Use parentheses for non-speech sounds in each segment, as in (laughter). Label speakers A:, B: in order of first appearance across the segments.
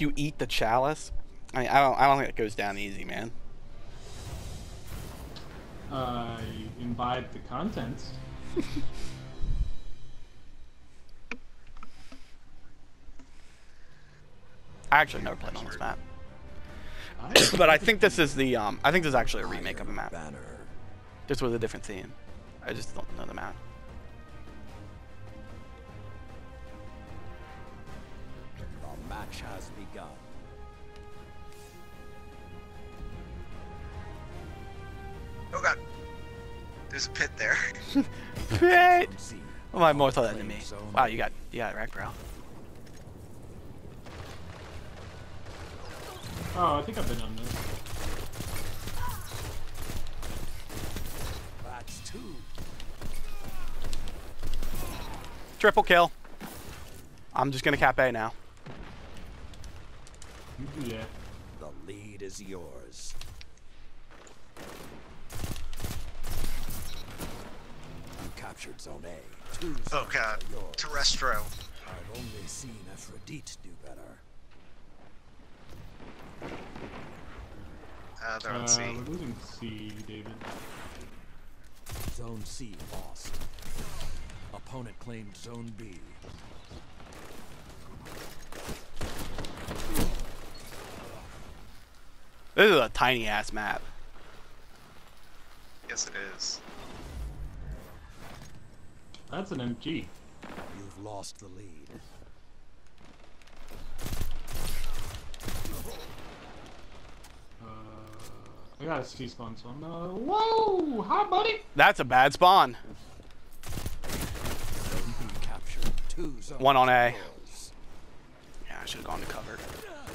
A: You eat the chalice? I mean, I don't. I don't think it goes down easy, man.
B: Uh, imbibe the contents. (laughs)
A: I actually never played on this map, but I think this is the. Um, I think this is actually a remake of a map,
C: Banner.
A: just with a different theme. I just don't know the map.
C: Match has begun.
D: Oh god. There's a pit there. (laughs)
C: pit!
A: Oh, my more thought that than me.
C: Flame.
A: Wow, you got you got it right, bro.
B: oh, I think I've been on this.
C: That's two.
A: Triple kill. I'm just gonna cap A now.
B: You do that.
C: The lead is yours. You captured Zone A. Two zones
D: Oh god. Terrestro.
C: I've only seen Aphrodite do better.
D: Uh, they're on
B: Uh,
D: C.
B: we're losing C, David.
C: Zone C lost. Opponent claimed Zone B.
A: This is a tiny ass map.
D: Yes, it is.
B: That's an MG.
C: You've lost the lead.
B: Uh, I got a C spawn, so I'm uh, whoa! Hi, buddy!
A: That's a bad spawn.
C: Zone B captured. Two zones
A: One on A.
C: yours.
A: Yeah, I should have gone to cover.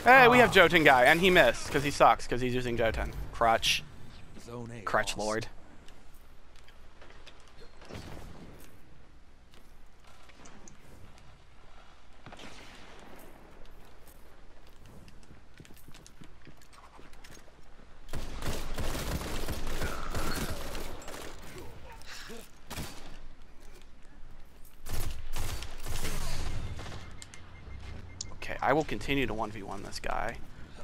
A: Hey, we have ah. Jotun guy, and he missed because he sucks because he's using Jotun. Crutch,
C: Zone
A: crutch lord. Okay, I will continue to 1v1 this guy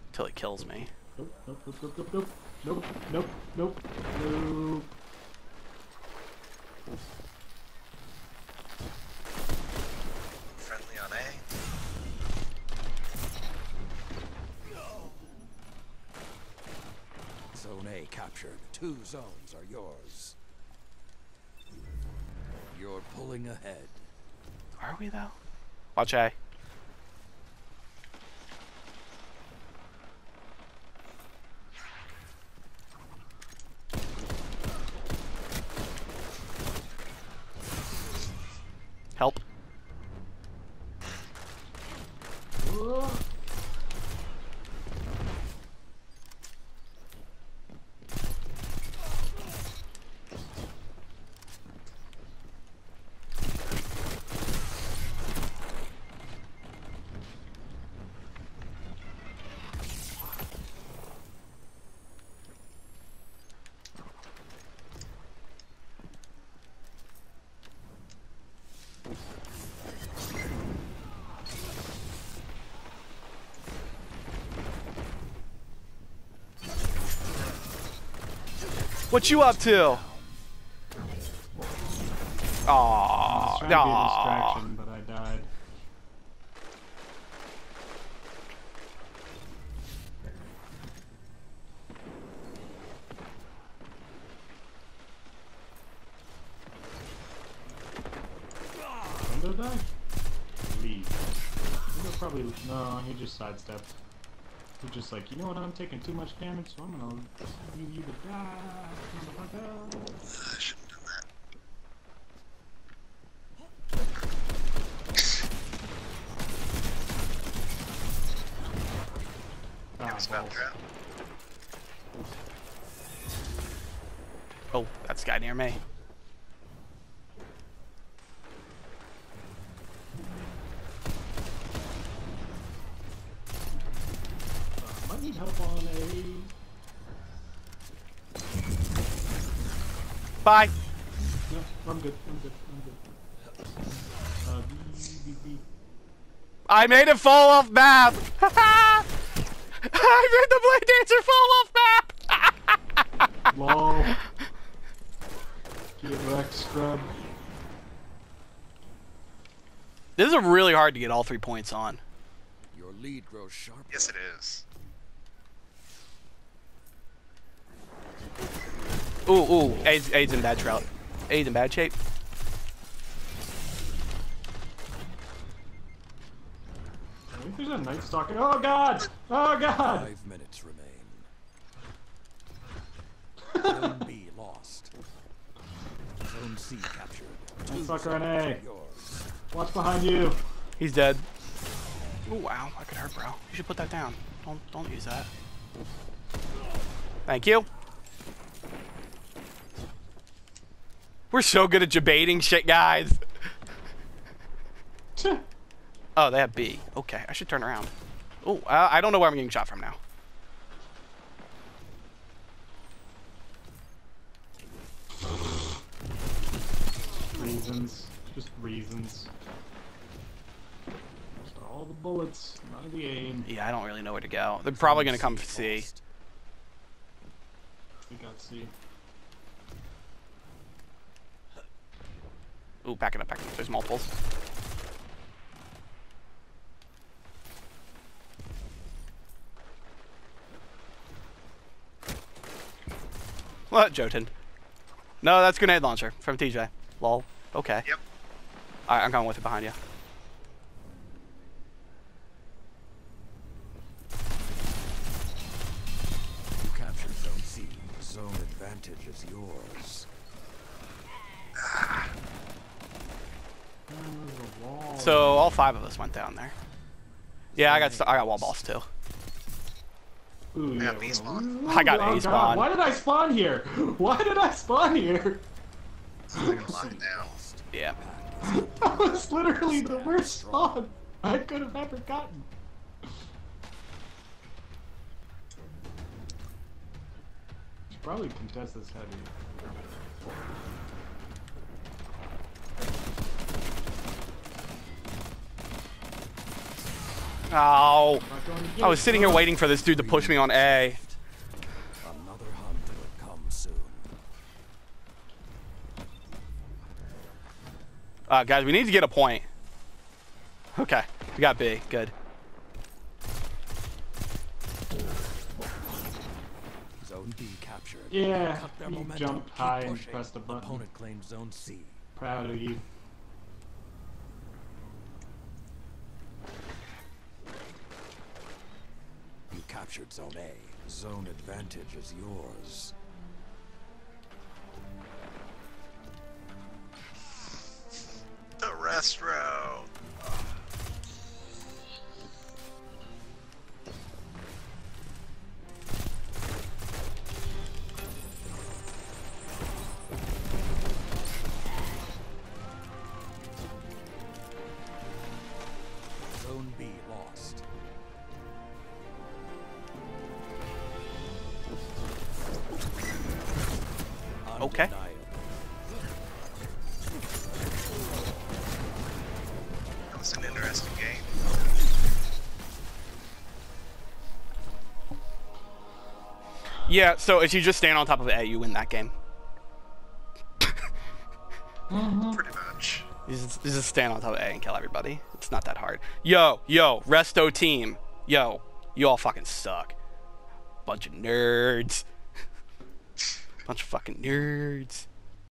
A: until he kills me.
B: Nope, nope, nope, nope, nope, nope, nope, nope, nope.
D: Friendly on A.
C: Zone A captured. Two zones are yours. You're pulling ahead.
A: Are we though? Watch A. Help. What you up to? Aww,
B: but I died. Window die? Probably. No, he just sidestepped. He's just like, you know what? I'm taking too much damage, so I'm gonna leave you to die, motherfucker.
D: I shouldn't have done that.
B: Ah.
A: Oh, that's a guy near me.
B: Might need help on a.
A: Bye.
B: No, I'm good. I'm good. I'm good. Uh, B, B, B.
A: I made it fall off map. (laughs) I made the blade dancer fall off map. (laughs)
B: Lol. Get wrecked, scrub.
A: This is really hard to get all three points on.
C: Your lead grows sharper.
D: Yes, it is.
A: Ooh, ooh, A's, A's in bad trout. A's in bad shape.
B: I think there's a Nightstalker. Oh god! Oh god!
C: Five minutes remain. (laughs) Zone B lost. Zone C captured. Two
B: Sucker on A.
C: are.
B: Watch behind you.
A: He's dead. Ooh, wow, that could hurt, bro. You should put that down. Don't, don't use that. Thank you. We're so good at debating shit, guys. Oh, they have B. Okay, I should turn around. Oh, uh, I don't know where I'm getting shot from now.
B: Reasons. Just reasons. Just all the bullets, none of the aim.
A: Yeah, I don't really know where to go. They're probably gonna come C.
B: We got C.
A: Ooh, back it up, back it up. There's multiples. What, Jotun? No, that's grenade launcher from TJ. Lol. Okay.
D: Yep.
A: Alright, I'm going with it behind you.
C: You captured Zone C. Zone advantage is yours.
B: Oh, there's a wall.
A: So all five of us went down there. Yeah, I got I got wall balls too.
B: Ooh,
D: I got
B: yeah,
D: B spawn.
A: I got
B: Oh,
A: A
B: God. Why did I spawn here? (laughs) Why did I spawn here?
D: I'm gonna lock it down.
A: Yeah. (laughs)
B: That was literally the worst spawn I could have ever gotten. Should probably contest this heavy.
A: Oh. I was sitting here waiting for this dude to push me on A. Uh, guys, we need to get a point. Okay, we got B. Good.
C: Zone B captured.
B: Yeah, you jumped high and pressed the button.
C: Opponent claimed Zone C.
B: Proud of you.
C: You captured Zone A. Zone advantage is yours.
A: Okay.
D: Was an interesting game.
A: Yeah, so if you just stand on top of A, you win that game.
D: Pretty much.
A: You just, you just stand on top of A and kill everybody. It's not that hard. Yo, yo, resto team. Yo, you all fucking suck. Bunch of nerds. Bunch of fucking nerds.